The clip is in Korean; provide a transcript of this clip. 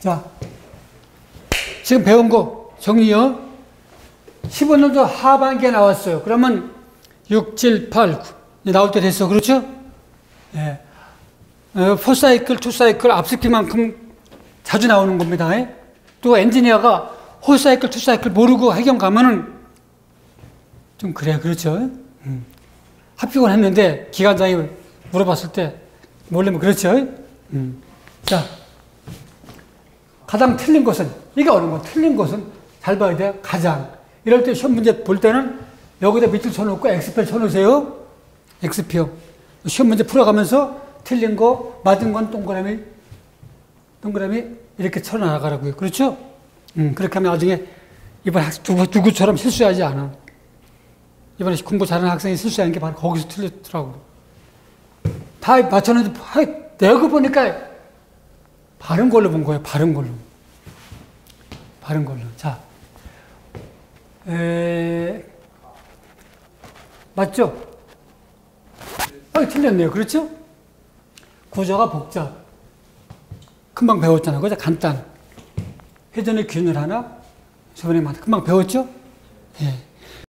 자, 지금 배운 거 정리요. 15년도 하반기에 나왔어요. 그러면 6, 7, 8, 9 나올 때 됐어. 그렇죠? 예. 어, 포사이클, 투사이클, 앞스키만큼 자주 나오는 겁니다. 예? 또 엔지니어가 호사이클, 투사이클 모르고 해경 가면은 좀 그래, 그렇죠? 음. 합격을 했는데 기관장이 물어봤을 때 모르면 그렇죠? 음. 자, 가장 틀린 것은 이게 어려운 거 틀린 것은 잘 봐야 돼요. 가장 이럴 때 시험 문제 볼 때는 여기다 밑줄 쳐놓고 X표 쳐놓으세요. X표 시험 문제 풀어가면서 틀린 거 맞은 건 동그라미 동그라미 이렇게 쳐나가라고요. 그렇죠? 음, 그렇게 하면 나중에 이번 학, 누구, 누구처럼 실수하지 않아. 이번에 공부 잘하는 학생이 실수하는 게 바로 거기서 틀렸더라고. 다 맞췄는데 내가 보니까 바른 걸로 본 거예요. 바른 걸로. 바른 걸로. 자, 에, 맞죠? 아, 틀렸네요. 그렇죠? 구조가 복잡. 금방 배웠잖아. 그죠? 간단. 회전의 균을 하나, 저번에 금방 배웠죠? 예.